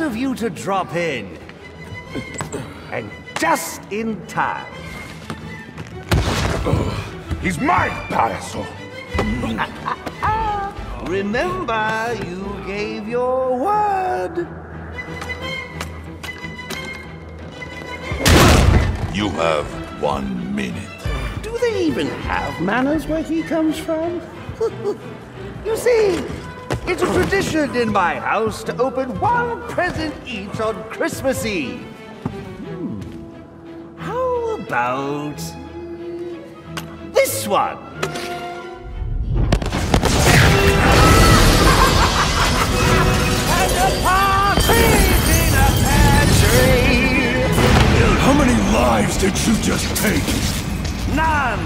Nice of you to drop in. And just in time. He's mine, Parasaur! Remember, you gave your word. You have one minute. Do they even have manners where he comes from? you see, it's a tradition in my house to open one present each on Christmas Eve. Hmm. How about this one? and a partridge in a pear. How many lives did you just take? None!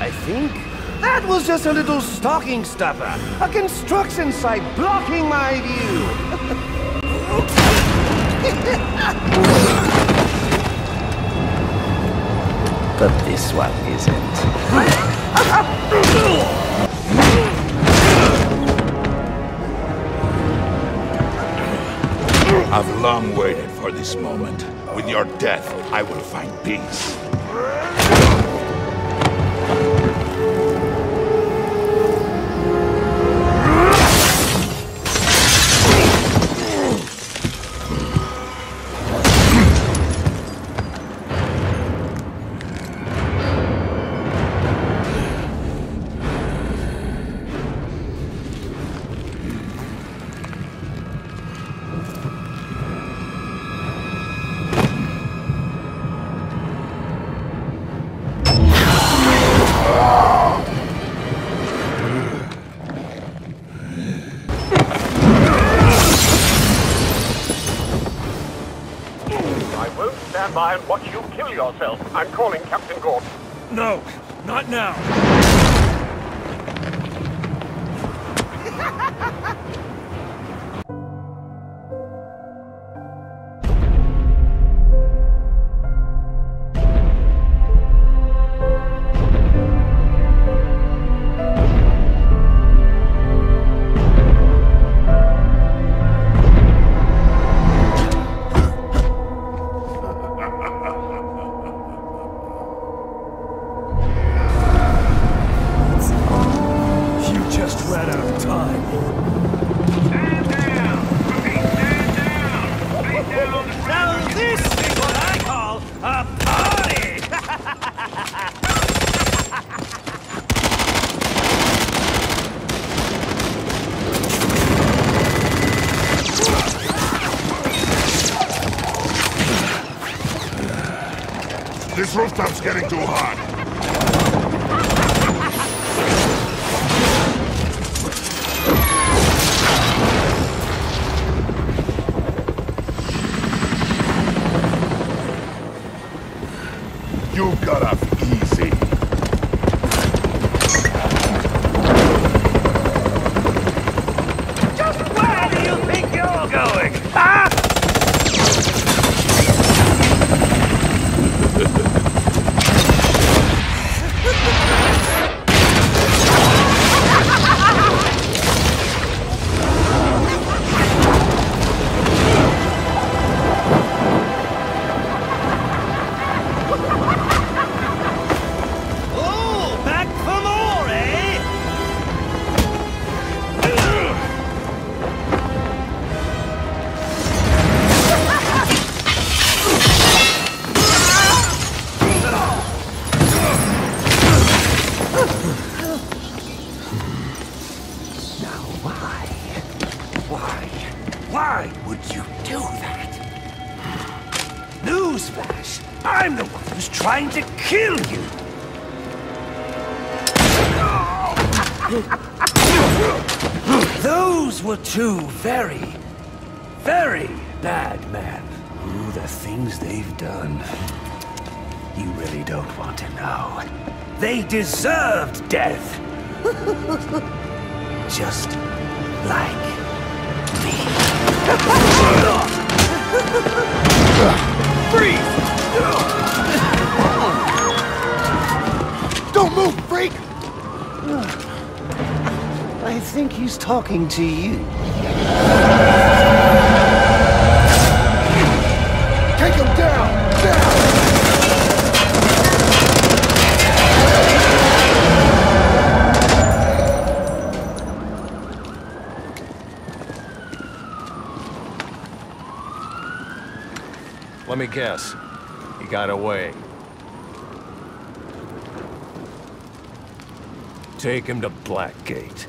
I think that was just a little stocking stuffer. A construction site blocking my view. but this one isn't. I've long waited for this moment. With your death, I will find peace. Won't stand by and watch you kill yourself. I'm calling Captain Gordon. No, not now. Just ran out of time. Stand down! Repeat, stand down! Face down on the! Now this is what I call a party! This rooftop's getting too hot. You got off Newsflash! I'm the one who's trying to kill you! Those were two very, very bad men. Ooh, the things they've done. You really don't want to know. They deserved death. Just like me. Freeze! Don't move, freak! I think he's talking to you. Let me guess. He got away. Take him to Blackgate.